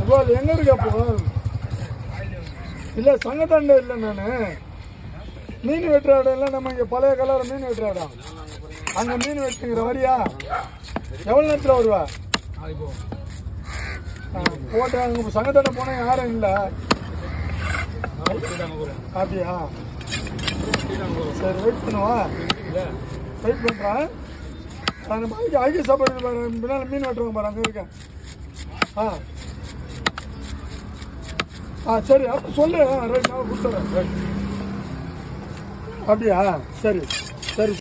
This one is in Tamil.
அப்போ அது எங்க இருக்கு அப்போ? இல்ல சங்கத்தாண்ட இல்லை நானு. மீன் வெட்டுற இடம் இல்லை நம்ம இங்க பழைய கலர் மீன் வெட்டுற இடம். அங்க மீன் வெட்டுங்கிற வரியா எவ்வளவு நேரத்தில் வருவா? போட்டேன் சங்கத்தாண்ட போனா யாரும் இல்லை? அப்படியா சரி வெயிட் பண்ணுவா? வெயிட் பண்ணுறேன் அந்த மாதிரி ஐக்கிய சாப்பாடு பாரு பின்னால் மீன் வெட்டுவாங்க பாரு அங்கே இருக்கேன். ஆ. ஆ சரி அப்போ சொல்லு. ரைட் நான் கொடுத்துறேன். அப்படியா? சரி.